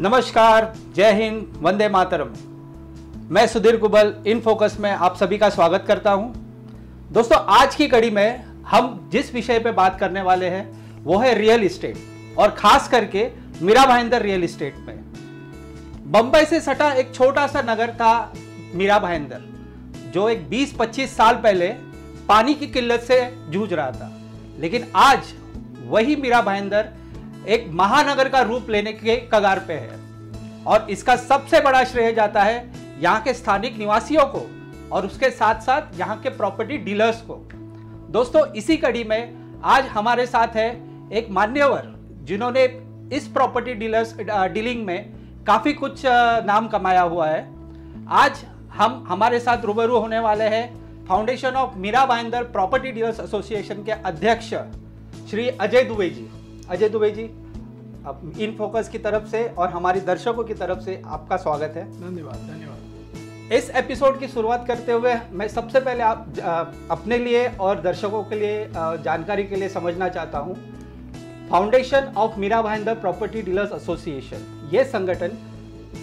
नमस्कार, जय हिंद, वंदे मातरम। मैं सुधीर कुबल इन फोकस में आप सभी का स्वागत करता हूँ। दोस्तों, आज की कड़ी में हम जिस विषय पे बात करने वाले हैं, वो है रियल इस्टेट, और खास करके मीरा भाईंदर रियल इस्टेट में। बंबई से सटा एक छोटा सा नगर था मीरा भाईंदर, जो एक 20-25 साल पहले पानी की किल्लत से जूझ रहा था। लेकिन आज वही मीरा भाईंदर एक महानगर का रूप लेने के कगार पे है। और इसका सबसे बड़ा श्रेय जाता है यहाँ के स्थानिक निवासियों को और उसके साथ साथ यहाँ के प्रॉपर्टी डीलर्स को। दोस्तों, इसी कड़ी में आज हमारे साथ है एक मान्यवर जिन्होंने इस प्रॉपर्टी डीलर्स डीलिंग में काफ़ी कुछ नाम कमाया हुआ है। आज हम, हमारे साथ रूबरू होने वाले हैं foundation of Mira Bhayandar property dealers association के अध्यक्ष श्री अजय दुबे जी। अजय दुबे जी अब इन फोकस की तरफ़ से और हमारे दर्शकों की तरफ़ से आपका स्वागत है। धन्यवाद धन्यवाद। इस एपिसोड की शुरुआत करते हुए मैं सबसे पहले आप अपने लिए और दर्शकों के लिए जानकारी के लिए समझना चाहता हूँ। Foundation of Mira Bhayandar property dealers association ये संगठन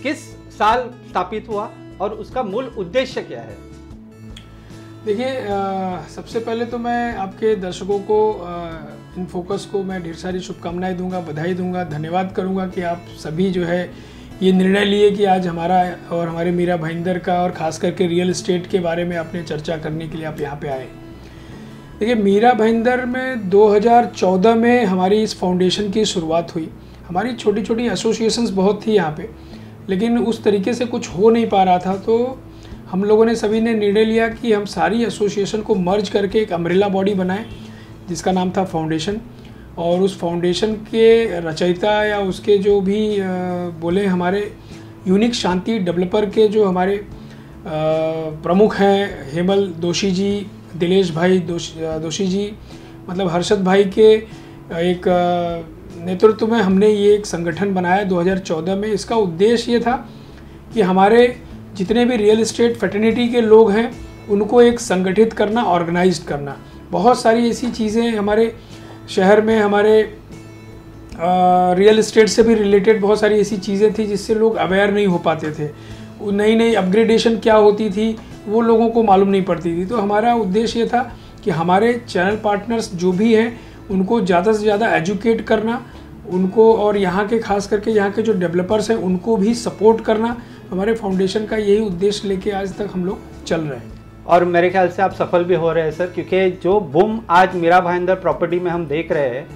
किस साल स्थापित हुआ और उसका मूल उद्देश्य क्या है? देखिए सबसे पहले तो मैं आपके दर्शकों को इन फोकस को मैं ढेर सारी शुभकामनाएँ दूँगा, बधाई दूँगा, धन्यवाद करूँगा कि आप सभी जो है ये निर्णय लिए कि आज हमारा और हमारे मीरा भाईंदर का और ख़ास करके रियल इस्टेट के बारे में आपने चर्चा करने के लिए आप यहाँ पे आए। देखिए, मीरा भाईंदर में 2014 में हमारी इस फाउंडेशन की शुरुआत हुई। हमारी छोटी छोटी एसोसिएशंस बहुत थी यहाँ पे, लेकिन उस तरीके से कुछ हो नहीं पा रहा था तो हम लोगों ने सभी ने निर्णय लिया कि हम सारी एसोसिएशन को मर्ज करके एक अम्ब्रेला बॉडी बनाएँ। जिसका नाम था फाउंडेशन और उस फाउंडेशन के रचयिता या उसके जो भी बोले हमारे यूनिक शांति डेवलपर के जो हमारे प्रमुख हैं, हेमल दोषी जी, दिलेश भाई दोषी जी मतलब हर्षद भाई के एक नेतृत्व में हमने ये एक संगठन बनाया 2014 में। इसका उद्देश्य ये था कि हमारे जितने भी रियल इस्टेट फैटर्निटी के लोग हैं, उनको एक संगठित करना ऑर्गेनाइज करना। बहुत सारी ऐसी चीज़ें हमारे शहर में, हमारे रियल इस्टेट से भी रिलेटेड बहुत सारी ऐसी चीज़ें थी जिससे लोग अवेयर नहीं हो पाते थे। नई नई अपग्रेडेशन क्या होती थी, वो लोगों को मालूम नहीं पड़ती थी। तो हमारा उद्देश्य ये था कि हमारे चैनल पार्टनर्स जो भी हैं, उनको ज़्यादा से ज़्यादा एजुकेट करना, उनको और यहाँ के, खास करके यहाँ के जो डेवलपर्स हैं, उनको भी सपोर्ट करना। हमारे फाउंडेशन का यही उद्देश्य लेके आज तक हम लोग चल रहे हैं। और मेरे ख्याल से आप सफल भी हो रहे हैं, सर, क्योंकि जो बुम आज मीरा भाईंदर प्रॉपर्टी में हम देख रहे हैं,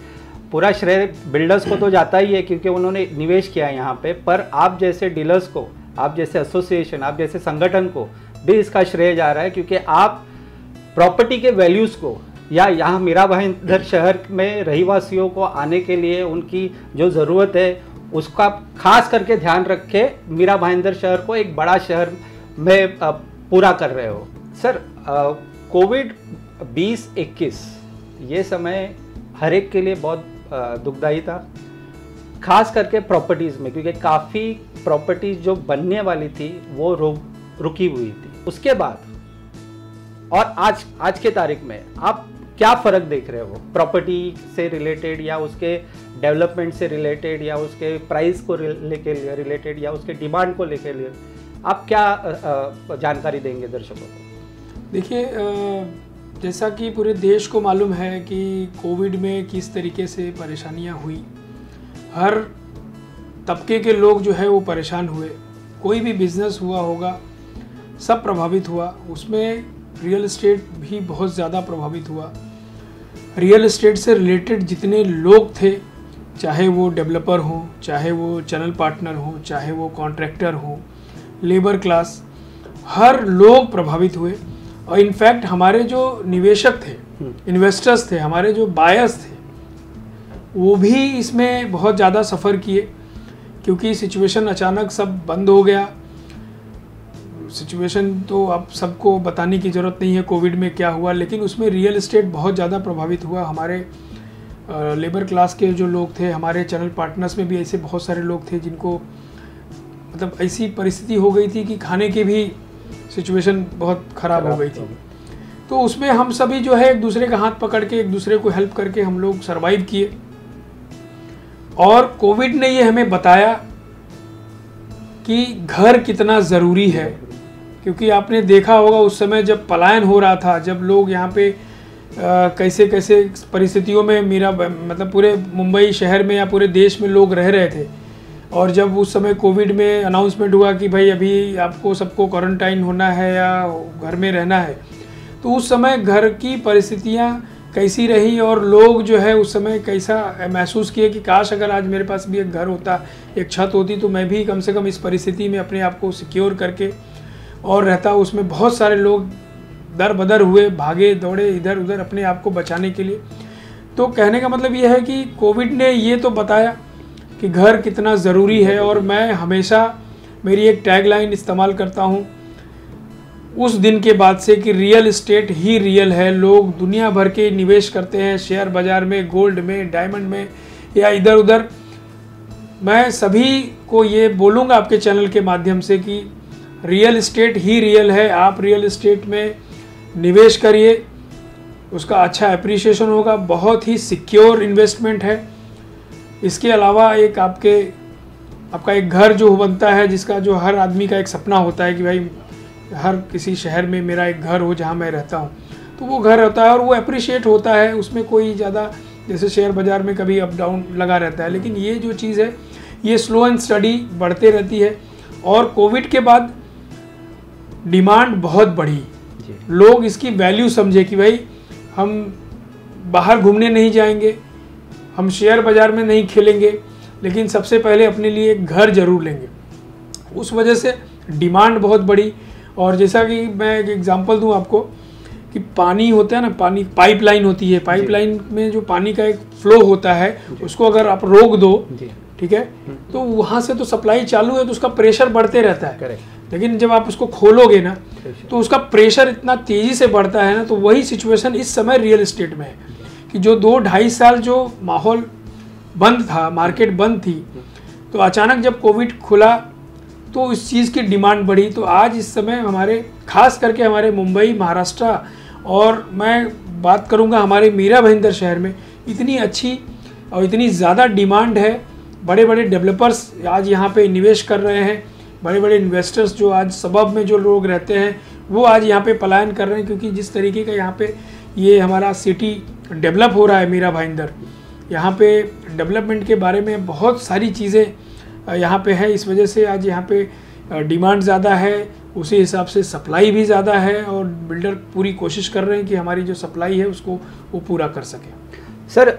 पूरा श्रेय बिल्डर्स को तो जाता ही है क्योंकि उन्होंने निवेश किया है यहाँ पे। पर आप जैसे डीलर्स को, आप जैसे एसोसिएशन आप जैसे संगठन को भी इसका श्रेय जा रहा है, क्योंकि आप प्रॉपर्टी के वैल्यूज़ को या यहाँ मीरा भाईंदर शहर में रहीवासियों को आने के लिए उनकी जो ज़रूरत है, उसका खास करके ध्यान रख के मीरा भाईंदर शहर को एक बड़ा शहर में पूरा कर रहे हो। सर कोविड 20-21 ये समय हर एक के लिए बहुत दुखदायी था। खास करके प्रॉपर्टीज़ में, क्योंकि काफ़ी प्रॉपर्टीज़ जो बनने वाली थी, वो रुकी हुई थी। उसके बाद, और आज आज के तारीख में, आप क्या फ़र्क देख रहे हो? प्रॉपर्टी से रिलेटेड या उसके डेवलपमेंट से रिलेटेड या उसके प्राइस को लेके रिलेटेड या उसके डिमांड को लेके, आप क्या जानकारी देंगे दर्शकों को? देखिए जैसा कि पूरे देश को मालूम है कि कोविड में किस तरीके से परेशानियाँ हुई। हर तबके के लोग जो है वो परेशान हुए। कोई भी बिज़नेस हुआ होगा, सब प्रभावित हुआ। उसमें रियल इस्टेट भी बहुत ज़्यादा प्रभावित हुआ। रियल इस्टेट से रिलेटेड जितने लोग थे, चाहे वो डेवलपर हों, चाहे वो चैनल पार्टनर हों, चाहे वो कॉन्ट्रैक्टर हों, लेबर क्लास, हर लोग प्रभावित हुए। और इनफैक्ट हमारे जो निवेशक थे इन्वेस्टर्स हम्म। थे हमारे जो बायर्स थे वो भी इसमें बहुत ज़्यादा सफ़र किए क्योंकि सिचुएशन अचानक सब बंद हो गया सिचुएशन तो अब सबको बताने की ज़रूरत नहीं है कोविड में क्या हुआ लेकिन उसमें रियल इस्टेट बहुत ज़्यादा प्रभावित हुआ हमारे लेबर क्लास के जो लोग थे हमारे चैनल पार्टनर्स में भी ऐसे बहुत सारे लोग थे जिनको मतलब ऐसी परिस्थिति हो गई थी कि खाने की भी सिचुएशन बहुत ख़राब हो गई थी। तो उसमें हम सभी जो है एक दूसरे का हाथ पकड़ के एक दूसरे को हेल्प करके हम लोग सरवाइव किए। और कोविड ने ये हमें बताया कि घर कितना ज़रूरी है। क्योंकि आपने देखा होगा उस समय जब पलायन हो रहा था जब लोग यहाँ पे आ, कैसे कैसे परिस्थितियों में मेरा मतलब पूरे मुंबई शहर में या पूरे देश में लोग रह रहे थे और जब उस समय कोविड में अनाउंसमेंट हुआ कि भाई अभी आपको सबको क्वारंटाइन होना है या घर में रहना है तो उस समय घर की परिस्थितियाँ कैसी रही और लोग जो है उस समय कैसा महसूस किए कि काश अगर आज मेरे पास भी एक घर होता, एक छत होती तो मैं भी कम से कम इस परिस्थिति में अपने आप को सिक्योर करके और रहता। उसमें बहुत सारे लोग दर बदर हुए, भागे, दौड़े इधर उधर अपने आप को बचाने के लिए। तो कहने का मतलब ये है कि कोविड ने ये तो बताया कि घर कितना ज़रूरी है और मैं हमेशा मेरी एक टैगलाइन इस्तेमाल करता हूँ। उस दिन के बाद से कि रियल इस्टेट ही रियल है। लोग दुनिया भर के निवेश करते हैं शेयर बाज़ार में गोल्ड में डायमंड में या इधर उधर मैं सभी को ये बोलूँगा आपके चैनल के माध्यम से कि रियल इस्टेट ही रियल है। आप रियल इस्टेट में निवेश करिए। उसका अच्छा अप्रिसिएशन होगा। बहुत ही सिक्योर इन्वेस्टमेंट है। इसके अलावा एक आपके आपका एक घर जो बनता है जिसका जो हर आदमी का एक सपना होता है कि भाई हर किसी शहर में मेरा एक घर हो जहाँ मैं रहता हूँ। तो वो घर होता है और वो अप्रिशिएट होता है। उसमें कोई ज़्यादा जैसे शेयर बाज़ार में कभी अप डाउन लगा रहता है। लेकिन ये जो चीज़ है ये स्लो एंड स्टडी बढ़ते रहती है। और कोविड के बाद डिमांड बहुत बढ़ी। लोग इसकी वैल्यू समझे कि भाई हम बाहर घूमने नहीं जाएँगे। हम शेयर बाज़ार में नहीं खेलेंगे लेकिन सबसे पहले अपने लिए एक घर ज़रूर लेंगे। उस वजह से डिमांड बहुत बढ़ी और जैसा कि मैं एक एग्जांपल दूँ आपको कि पानी होता है ना पानी पाइपलाइन होती है। पाइपलाइन में जो पानी का एक फ्लो होता है उसको अगर आप रोक दो ठीक है हम्म। तो वहाँ से तो सप्लाई चालू है तो उसका प्रेशर बढ़ते रहता है। लेकिन जब आप उसको खोलोगे ना तो उसका प्रेशर इतना तेज़ी से बढ़ता है ना तो वही सिचुएशन इस समय रियल इस्टेट में है। कि जो दो ढाई साल जो माहौल बंद था, मार्केट बंद थी तो अचानक जब कोविड खुला तो इस चीज़ की डिमांड बढ़ी। तो आज इस समय हमारे, खास करके हमारे मुंबई, महाराष्ट्र और मैं बात करूँगा हमारे मीरा भाईंदर शहर में, इतनी अच्छी और इतनी ज़्यादा डिमांड है। बड़े बड़े डेवलपर्स आज यहाँ पे निवेश कर रहे हैं। बड़े बड़े इन्वेस्टर्स जो आज सबब में जो लोग रहते हैं, वो आज यहाँ पे पलायन कर रहे हैं, क्योंकि जिस तरीके का यहाँ पे ये हमारा सिटी डेवलप हो रहा है मीरा भाईंदर। यहाँ पे डेवलपमेंट के बारे में बहुत सारी चीज़ें यहाँ पे है। इस वजह से आज यहाँ पे डिमांड ज़्यादा है उसी हिसाब से सप्लाई भी ज़्यादा है और बिल्डर पूरी कोशिश कर रहे हैं कि हमारी जो सप्लाई है उसको वो पूरा कर सके। सर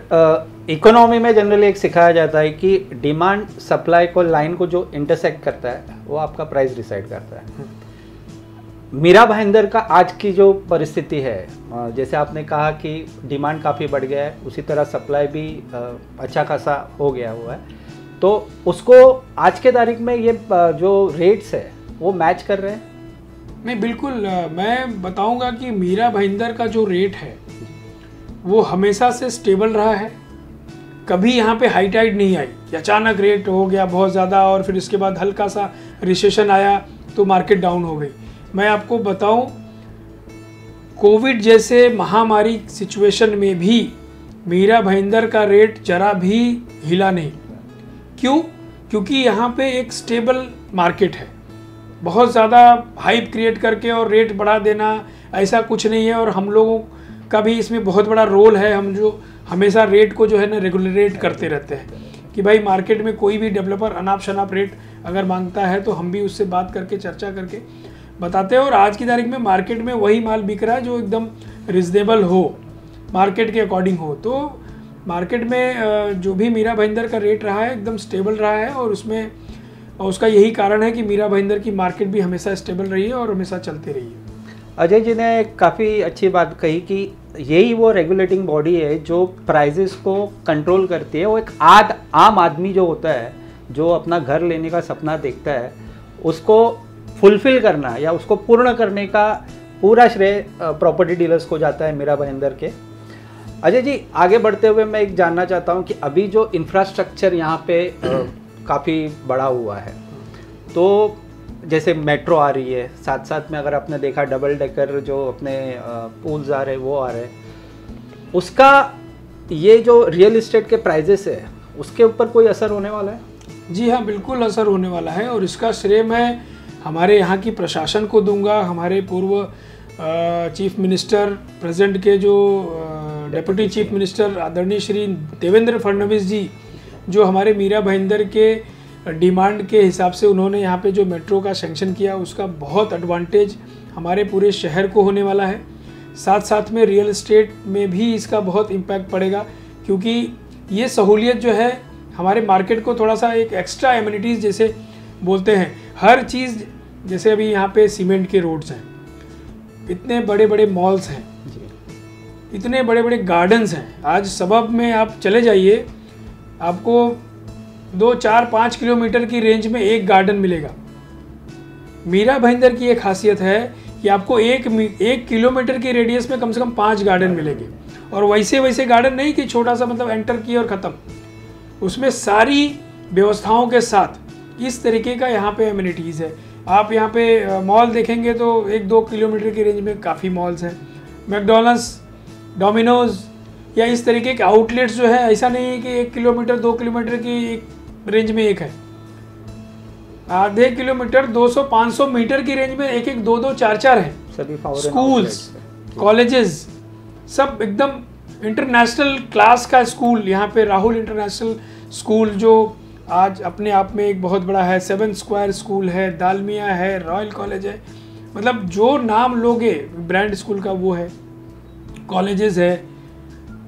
इकोनॉमी में जनरली एक सिखाया जाता है कि डिमांड सप्लाई को लाइन को जो इंटरसेक्ट करता है वो आपका प्राइस डिसाइड करता है। हम्म। मीरा भाईंदर का आज की जो परिस्थिति है जैसे आपने कहा कि डिमांड काफ़ी बढ़ गया है, उसी तरह सप्लाई भी अच्छा खासा हो गया हुआ है। तो उसको आज के तारीख में ये जो रेट्स है, वो मैच कर रहे हैं? नहीं, बिल्कुल मैं बताऊँगा कि मीरा भाईंदर का जो रेट है, वो हमेशा से स्टेबल रहा है। कभी यहाँ पे हाई टाइड नहीं आई। अचानक रेट हो गया बहुत ज़्यादा और फिर इसके बाद हल्का सा रिसेशन आया तो मार्केट डाउन हो गई। मैं आपको बताऊँ, कोविड जैसे महामारी सिचुएशन में भी मीरा भाईंदर का रेट जरा भी हिला नहीं। क्यों? क्योंकि यहाँ पे एक स्टेबल मार्केट है। बहुत ज़्यादा हाइप क्रिएट करके और रेट बढ़ा देना ऐसा कुछ नहीं है और हम लोगों का भी इसमें बहुत बड़ा रोल है। हम जो हमेशा रेट को जो है ना रेगुलरेट करते रहते हैं कि भाई मार्केट में कोई भी डेवलपर अनाप शनाप रेट अगर माँगता है तो हम भी उससे बात करके, चर्चा करके बताते हैं, और आज की तारीख में मार्केट में वही माल बिक रहा है जो एकदम रिजनेबल हो, मार्केट के अकॉर्डिंग हो। तो मार्केट में जो भी मीरा भाईंदर का रेट रहा है, एकदम स्टेबल रहा है, और उसमें, और उसका यही कारण है कि मीरा भाईंदर की मार्केट भी हमेशा स्टेबल रही है और हमेशा चलती रही है। अजय जी ने काफ़ी अच्छी बात कही कि यही वो रेगुलेटिंग बॉडी है जो प्राइजेस को कंट्रोल करती है। वो एक आद, आम आदमी जो होता है, जो अपना घर लेने का सपना देखता है, उसको फुलफिल करना या उसको पूर्ण करने का पूरा श्रेय प्रॉपर्टी डीलर्स को जाता है मीरा भाईंदर के। अजय जी, आगे बढ़ते हुए मैं एक जानना चाहता हूँ कि अभी जो इंफ्रास्ट्रक्चर यहाँ पे काफ़ी बड़ा हुआ है। तो जैसे मेट्रो आ रही है साथ साथ में अगर आपने देखा डबल डेकर जो अपने पूल्स आ रहे वो आ रहे उसका ये जो रियल इस्टेट के प्राइजेस है, उसके ऊपर कोई असर होने वाला है? जी हाँ बिल्कुल असर होने वाला है और इसका श्रेय मैं हमारे यहाँ की प्रशासन को दूँगा, हमारे पूर्व चीफ मिनिस्टर प्रेजेंट के जो डेप्यूटी चीफ मिनिस्टर आदरणीय श्री देवेंद्र फडणवीस जी, जो हमारे मीरा भाईंदर के डिमांड के हिसाब से उन्होंने यहाँ पे जो मेट्रो का सेंक्शन किया, उसका बहुत एडवांटेज हमारे पूरे शहर को होने वाला है। साथ साथ में रियल इस्टेट में भी इसका बहुत इम्पैक्ट पड़ेगा, क्योंकि ये सहूलियत जो है, हमारे मार्केट को थोड़ा सा एक एक्स्ट्रा एम्यूनिटीज़ जैसे बोलते हैं हर चीज़ जैसे अभी यहाँ पे सीमेंट के रोड्स हैं इतने बड़े बड़े मॉल्स हैं इतने बड़े बड़े गार्डन्स हैं आज सबब में आप चले जाइए आपको दो चार पाँच किलोमीटर की रेंज में एक गार्डन मिलेगा। मीरा भाईंदर की एक खासियत है कि आपको एक एक किलोमीटर की रेडियस में कम से कम पाँच गार्डन मिलेंगे। और वैसे वैसे गार्डन नहीं कि छोटा सा मतलब एंटर किया और ख़त्म। उसमें सारी व्यवस्थाओं के साथ इस तरीके का यहाँ पे एम्यूनिटीज़ है? आप यहाँ पे मॉल देखेंगे तो एक दो किलोमीटर की रेंज में काफ़ी मॉल्स हैं। मैकडोनल्ड्स डोमिनोज़ या इस तरीके के आउटलेट्स जो है ऐसा नहीं है कि एक किलोमीटर दो किलोमीटर की एक रेंज में एक है। आधे किलोमीटर 200-500 मीटर की रेंज में एक एक दो दो चार चार हैं। स्कूल्स कॉलेजेस सब एकदम इंटरनेशनल क्लास का स्कूल यहाँ पे राहुल इंटरनेशनल स्कूल जो आज अपने आप में एक बहुत बड़ा है सेवन स्क्वायर स्कूल है दालमिया है रॉयल कॉलेज है। मतलब जो नाम लोगे ब्रांड स्कूल का वो है कॉलेजेस है।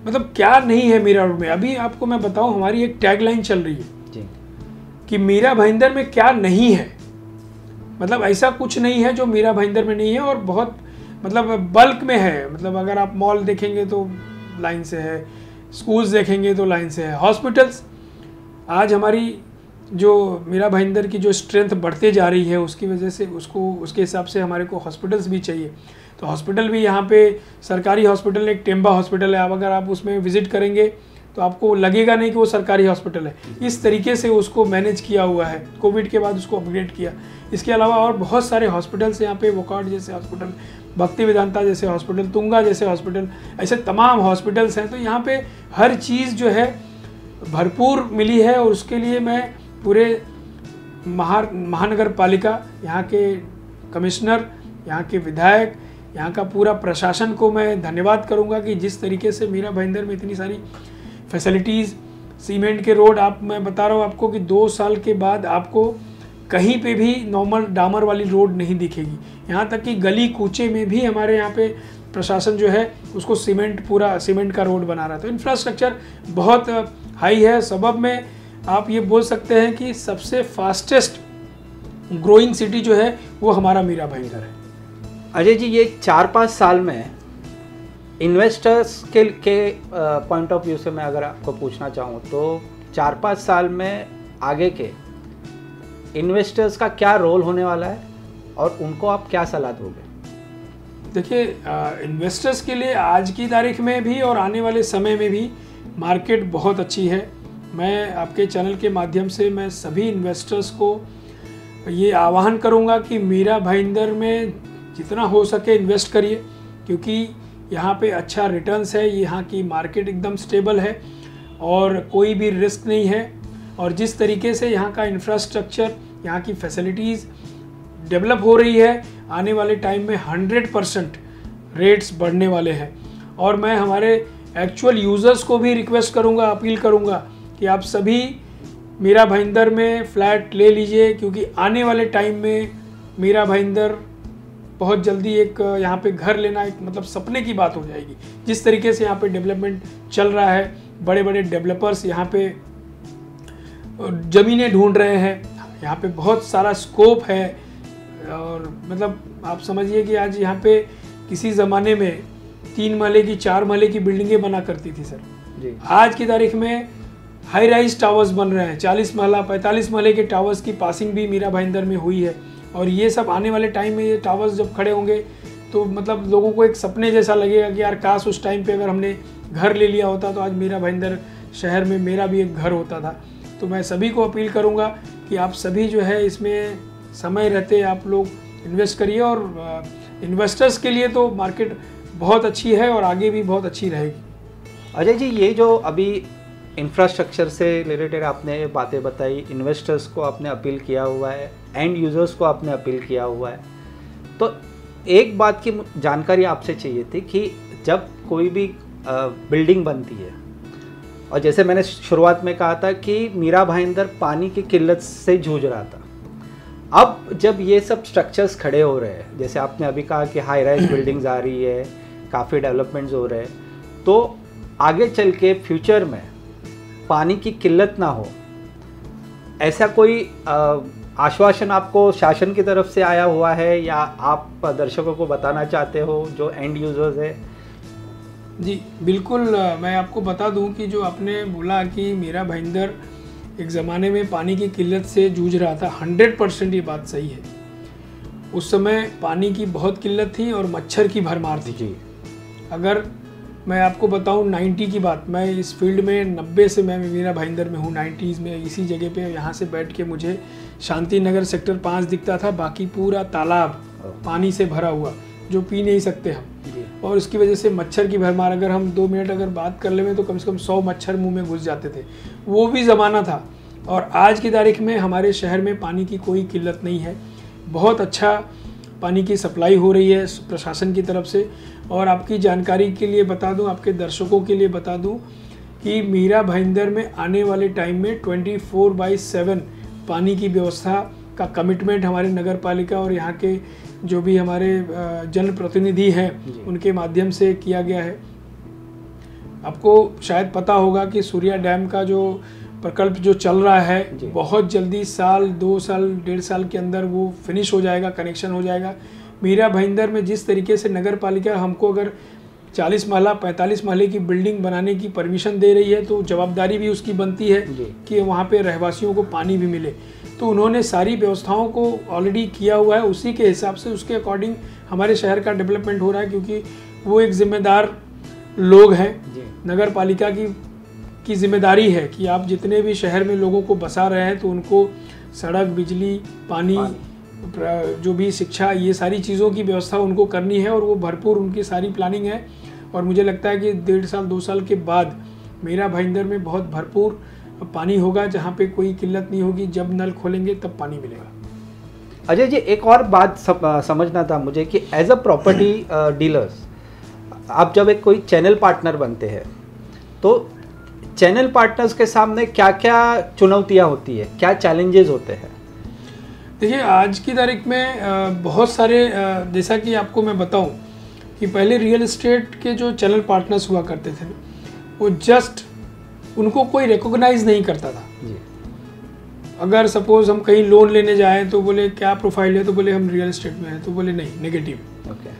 मतलब क्या नहीं है मीरा रोड में? अभी आपको मैं बताऊँ हमारी एक टैगलाइन चल रही है कि मीरा भाईंदर में क्या नहीं है। मतलब ऐसा कुछ नहीं है जो मीरा भाईंदर में नहीं है और बहुत मतलब बल्क में है। मतलब अगर आप मॉल देखेंगे तो लाइन से है स्कूल्स देखेंगे तो लाइन से है। हॉस्पिटल्स आज हमारी जो मीरा भाईंदर की जो स्ट्रेंथ बढ़ते जा रही है, उसकी वजह से उसको, उसके हिसाब से हमारे को हॉस्पिटल्स भी चाहिए। तो हॉस्पिटल भी यहाँ पे सरकारी हॉस्पिटल एक टेम्बा हॉस्पिटल है। अब अगर आप उसमें विज़िट करेंगे तो आपको लगेगा नहीं कि वो सरकारी हॉस्पिटल है। इस तरीके से उसको मैनेज किया हुआ है। कोविड के बाद उसको अपग्रेड किया। इसके अलावा और बहुत सारे हॉस्पिटल्स यहाँ पे वोकार्ड जैसे हॉस्पिटल, भक्ति वेदांता जैसे हॉस्पिटल, तुंगा जैसे हॉस्पिटल, ऐसे तमाम हॉस्पिटल्स हैं। तो यहाँ पे हर चीज़ जो है भरपूर मिली है और उसके लिए मैं पूरे महा महानगर पालिका यहाँ के कमिश्नर, यहाँ के विधायक, यहाँ का पूरा प्रशासन को मैं धन्यवाद करूँगा कि जिस तरीके से मीरा भाईंदर में इतनी सारी फैसिलिटीज़ सीमेंट के रोड आप, मैं बता रहा हूँ आपको कि दो साल के बाद आपको कहीं पे भी नॉर्मल डामर वाली रोड नहीं दिखेगी। यहाँ तक कि गली कूचे में भी हमारे यहाँ पे प्रशासन जो है, उसको सीमेंट पूरा सीमेंट का रोड बना रहा था तो इंफ्रास्ट्रक्चर बहुत हाई है। सबब में आप ये बोल सकते हैं कि सबसे फास्टेस्ट ग्रोइंग सिटी जो है वो हमारा मीरा भाईंदर है। अजय जी ये चार पाँच साल में इन्वेस्टर्स के के पॉइंट ऑफ़ व्यू से मैं अगर आपको पूछना चाहूँ तो चार पाँच साल में आगे के इन्वेस्टर्स का क्या रोल होने वाला है और उनको आप क्या सलाह दोगे? देखिए इन्वेस्टर्स के लिए आज की तारीख में भी और आने वाले समय में भी मार्केट बहुत अच्छी है। मैं आपके चैनल के माध्यम से मैं सभी इन्वेस्टर्स को ये आह्वान करूँगा कि मीरा भाईंदर में जितना हो सके इन्वेस्ट करिए, क्योंकि यहाँ पे अच्छा रिटर्न्स है, यहाँ की मार्केट एकदम स्टेबल है और कोई भी रिस्क नहीं है। और जिस तरीके से यहाँ का इंफ्रास्ट्रक्चर यहाँ की फैसिलिटीज़ डेवलप हो रही है, आने वाले टाइम में हंड्रेड परसेंट रेट्स बढ़ने वाले हैं। और मैं हमारे एक्चुअल यूज़र्स को भी रिक्वेस्ट करूँगा अपील करूँगा कि आप सभी मीरा भाईंदर में फ़्लैट ले लीजिए, क्योंकि आने वाले टाइम में मीरा भाईंदर बहुत जल्दी एक यहाँ पे घर लेना एक मतलब सपने की बात हो जाएगी। जिस तरीके से यहाँ पे डेवलपमेंट चल रहा है बड़े बड़े डेवलपर्स यहाँ पे ज़मीनें ढूंढ रहे हैं, यहाँ पे बहुत सारा स्कोप है, और मतलब आप समझिए कि आज यहाँ पे किसी ज़माने में तीन महले की चार महले की बिल्डिंगें बना करती थी सर। जी। आज की तारीख में हाई राइज टावर्स बन रहे हैं। चालीस महला पैंतालीस महले के टावर्स की पासिंग भी मीरा भाईंदर में हुई है। और ये सब आने वाले टाइम में ये टावर्स जब खड़े होंगे तो मतलब लोगों को एक सपने जैसा लगेगा कि यार काश उस टाइम पे अगर हमने घर ले लिया होता तो आज मेरा भाईंदर शहर में मेरा भी एक घर होता था। तो मैं सभी को अपील करूँगा कि आप सभी जो है इसमें समय रहते आप लोग इन्वेस्ट करिए और इन्वेस्टर्स के लिए तो मार्केट बहुत अच्छी है और आगे भी बहुत अच्छी रहेगी। अजय जी, ये जो अभी इंफ्रास्ट्रक्चर से रिलेटेड आपने बातें बताई इन्वेस्टर्स को आपने अपील किया हुआ है एंड यूज़र्स को आपने अपील किया हुआ है तो एक बात की जानकारी आपसे चाहिए थी कि जब कोई भी बिल्डिंग बनती है, और जैसे मैंने शुरुआत में कहा था कि मीरा भाईंदर पानी की किल्लत से जूझ रहा था, अब जब ये सब स्ट्रक्चर्स खड़े हो रहे हैं, जैसे आपने अभी कहा कि हाई राइज बिल्डिंग्स आ रही है काफ़ी डेवलपमेंट्स हो रहे हैं। तो आगे चल के फ्यूचर में पानी की किल्लत ना हो ऐसा कोई आश्वासन आपको शासन की तरफ़ से आया हुआ है या आप दर्शकों को बताना चाहते हो जो एंड यूज़र्स है? जी बिल्कुल मैं आपको बता दूँ कि जो आपने बोला कि मेरा भाईंदर एक ज़माने में पानी की किल्लत से जूझ रहा था हंड्रेड परसेंट ये बात सही है। उस समय पानी की बहुत किल्लत थी और मच्छर की भरमार थी। जी। अगर मैं आपको बताऊँ 90 की बात मैं इस फ़ील्ड में 90 से मैं मीरा भाईंदर में हूँ 90s में इसी जगह पे यहाँ से बैठ के मुझे शांति नगर सेक्टर पाँच दिखता था बाकी पूरा तालाब पानी से भरा हुआ जो पी नहीं सकते हम। और उसकी वजह से मच्छर की भरमार अगर हम दो मिनट अगर बात कर ले तो कम से कम सौ मच्छर मुँह में घुस जाते थे। वो भी ज़माना था। और आज की तारीख में हमारे शहर में पानी की कोई किल्लत नहीं है। बहुत अच्छा पानी की सप्लाई हो रही है प्रशासन की तरफ़ से। और आपकी जानकारी के लिए बता दूँ आपके दर्शकों के लिए बता दूँ कि मीरा भाईंदर में आने वाले टाइम में 24 फोर बाई सेवन पानी की व्यवस्था का कमिटमेंट हमारे नगर पालिका और यहाँ के जो भी हमारे जनप्रतिनिधि हैं उनके माध्यम से किया गया है। आपको शायद पता होगा कि सूर्या डैम का जो प्रकल्प जो चल रहा है बहुत जल्दी साल दो साल डेढ़ साल के अंदर वो फिनिश हो जाएगा कनेक्शन हो जाएगा। मीरा भाईंदर में जिस तरीके से नगर पालिका हमको अगर 40 महला 45 महले की बिल्डिंग बनाने की परमिशन दे रही है तो जवाबदारी भी उसकी बनती है कि वहाँ पे रहवासियों को पानी भी मिले। तो उन्होंने सारी व्यवस्थाओं को ऑलरेडी किया हुआ है उसी के हिसाब से उसके अकॉर्डिंग हमारे शहर का डेवलपमेंट हो रहा है क्योंकि वो एक जिम्मेदार लोग हैं। नगर पालिका की की ज़िम्मेदारी है कि आप जितने भी शहर में लोगों को बसा रहे हैं तो उनको सड़क बिजली पानी, पानी। जो भी शिक्षा ये सारी चीज़ों की व्यवस्था उनको करनी है और वो भरपूर उनकी सारी प्लानिंग है। और मुझे लगता है कि डेढ़ साल दो साल के बाद मेरा भाईंदर में बहुत भरपूर पानी होगा जहाँ पे कोई किल्लत नहीं होगी। जब नल खोलेंगे तब पानी मिलेगा। अजय जी एक और बात समझना था मुझे कि एज अ प्रॉपर्टी डीलर्स आप जब एक कोई चैनल पार्टनर बनते हैं तो चैनल पार्टनर्स के सामने क्या क्या चुनौतियाँ होती है? क्या चैलेंजेस होते हैं? देखिए आज की तारीख में बहुत सारे जैसा कि आपको मैं बताऊँ कि पहले रियल इस्टेट के जो चैनल पार्टनर्स हुआ करते थे वो जस्ट उनको कोई रिकॉग्नाइज नहीं करता था। अगर सपोज़ हम कहीं लोन लेने जाएँ तो बोले क्या प्रोफ़ाइल है? तो बोले हम रियल इस्टेट में हैं। तो बोले नहीं नेगेटिव okay.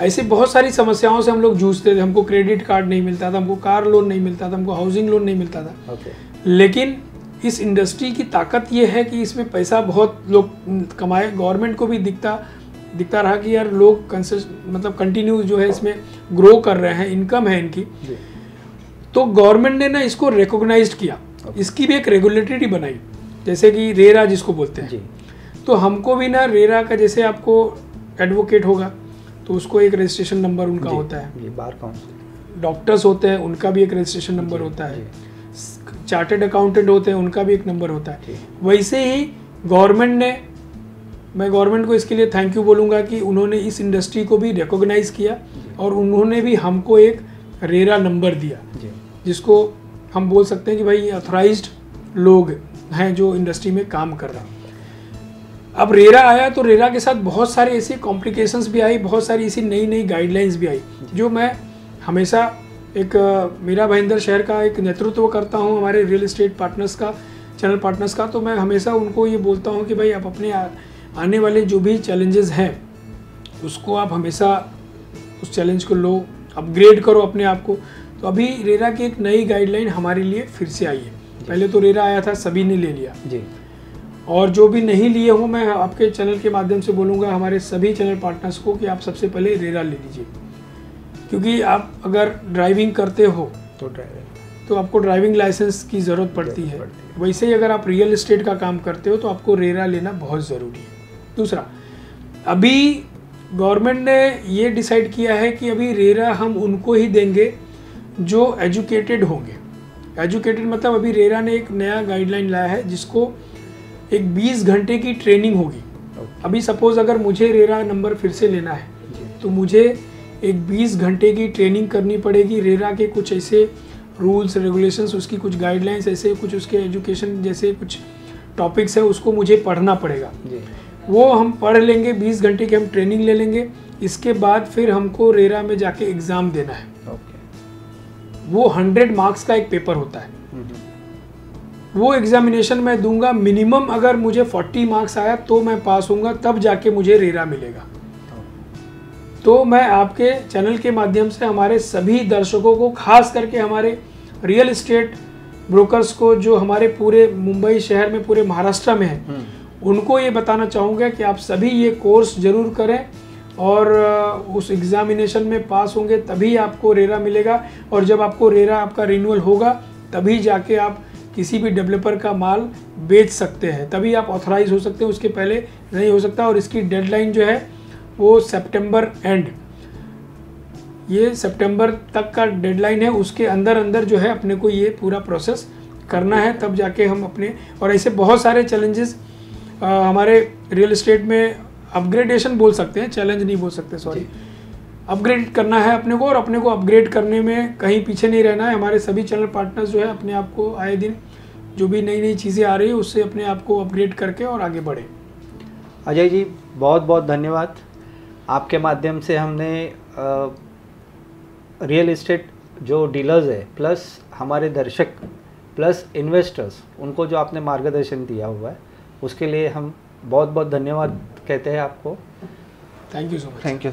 ऐसे बहुत सारी समस्याओं से हम लोग जूझते थे। हमको क्रेडिट कार्ड नहीं मिलता था हमको कार लोन नहीं मिलता था हमको हाउसिंग लोन नहीं मिलता था। Okay. लेकिन इस इंडस्ट्री की ताकत ये है कि इसमें पैसा बहुत लोग कमाए। गवर्नमेंट को भी दिखता दिखता रहा कि यार लोग मतलब कंटिन्यू जो है इसमें ग्रो कर रहे हैं इनकम है इनकी। तो गवर्नमेंट ने ना इसको रिकोगनाइज किया। इसकी भी एक रेगुलेटरी बनाई जैसे कि रेरा जिसको बोलते हैं। तो हमको भी ना रेरा का जैसे आपको एडवोकेट होगा। तो उसको एक रजिस्ट्रेशन नंबर उनका होता है। बार काउंसिल डॉक्टर्स होते हैं उनका भी एक रजिस्ट्रेशन नंबर होता है। चार्टेड अकाउंटेंट होते हैं उनका भी एक नंबर होता है। वैसे ही गवर्नमेंट ने मैं गवर्नमेंट को इसके लिए थैंक यू बोलूँगा कि उन्होंने इस इंडस्ट्री को भी रिकॉग्नाइज किया और उन्होंने भी हमको एक रेरा नंबर दिया जिसको हम बोल सकते हैं कि भाई ऑथराइज्ड लोग हैं जो इंडस्ट्री में काम कर रहा अब रेरा आया तो रेरा के साथ बहुत सारे ऐसी कॉम्प्लिकेशंस भी आई बहुत सारी ऐसी नई नई गाइडलाइंस भी आई जो मैं हमेशा एक मेरा भाईंदर शहर का एक नेतृत्व करता हूँ हमारे रियल इस्टेट पार्टनर्स का चैनल पार्टनर्स का तो मैं हमेशा उनको ये बोलता हूँ कि भाई आप अपने आने वाले जो भी चैलेंजेस हैं उसको आप हमेशा उस चैलेंज को लो अपग्रेड करो अपने आप को। तो अभी रेरा की एक नई गाइडलाइन हमारे लिए फिर से आई है। पहले तो रेरा आया था सभी ने ले लिया। जी। और जो भी नहीं लिए हूँ मैं आपके चैनल के माध्यम से बोलूँगा हमारे सभी चैनल पार्टनर्स को कि आप सबसे पहले रेरा ले लीजिए। क्योंकि आप अगर ड्राइविंग करते हो तो ड्राइविंग तो आपको ड्राइविंग लाइसेंस की ज़रूरत पड़ती है। वैसे ही अगर आप रियल इस्टेट का काम करते हो तो आपको रेरा लेना बहुत ज़रूरी है। दूसरा अभी गवर्नमेंट ने ये डिसाइड किया है कि अभी रेरा हम उनको ही देंगे जो एजुकेटेड होंगे। एजुकेटेड मतलब अभी रेरा ने एक नया गाइडलाइन लाया है जिसको एक 20 घंटे की ट्रेनिंग होगी। अभी सपोज़ अगर मुझे रेरा नंबर फिर से लेना है तो मुझे एक 20 घंटे की ट्रेनिंग करनी पड़ेगी। रेरा के कुछ ऐसे रूल्स रेगुलेशंस उसकी कुछ गाइडलाइंस ऐसे कुछ उसके एजुकेशन जैसे कुछ टॉपिक्स है उसको मुझे पढ़ना पड़ेगा। जी। वो हम पढ़ लेंगे 20 घंटे की हम ट्रेनिंग ले लेंगे। इसके बाद फिर हमको रेरा में जाके एग्ज़ाम देना है। ओके वो 100 मार्क्स का एक पेपर होता है। वो एग्जामिनेशन मैं दूँगा मिनिमम अगर मुझे 40 मार्क्स आया तो मैं पास होऊँगा तब जाके मुझे रेरा मिलेगा। तो मैं आपके चैनल के माध्यम से हमारे सभी दर्शकों को खास करके हमारे रियल इस्टेट ब्रोकर्स को जो हमारे पूरे मुंबई शहर में पूरे महाराष्ट्र में है हम्म, उनको ये बताना चाहूँगा कि आप सभी ये कोर्स ज़रूर करें और उस एग्जामिनेशन में पास होंगे तभी आपको रेरा मिलेगा और जब आपको रेरा आपका रिन्यूअल होगा तभी जाके आप किसी भी डेवलपर का माल बेच सकते हैं। तभी आप ऑथराइज हो सकते हैं उसके पहले नहीं हो सकता और इसकी डेडलाइन जो है वो सितंबर एंड ये सितंबर तक का डेडलाइन है उसके अंदर अंदर जो है अपने को ये पूरा प्रोसेस करना है। तब जाके हम अपने और ऐसे बहुत सारे चैलेंजेस हमारे रियल इस्टेट में अपग्रेडेशन बोल सकते हैं चैलेंज नहीं बोल सकते सॉरी अपग्रेड करना है अपने को और अपने को अपग्रेड करने में कहीं पीछे नहीं रहना है। हमारे सभी चैनल पार्टनर्स जो है अपने आप को आए दिन जो भी नई नई चीज़ें आ रही है उससे अपने आप को अपग्रेड करके और आगे बढ़े। अजय जी बहुत बहुत धन्यवाद। आपके माध्यम से हमने आ, रियल इस्टेट जो डीलर्स है प्लस हमारे दर्शक प्लस इन्वेस्टर्स उनको जो आपने मार्गदर्शन दिया हुआ है उसके लिए हम बहुत बहुत धन्यवाद कहते हैं आपको। Thank you so much thank you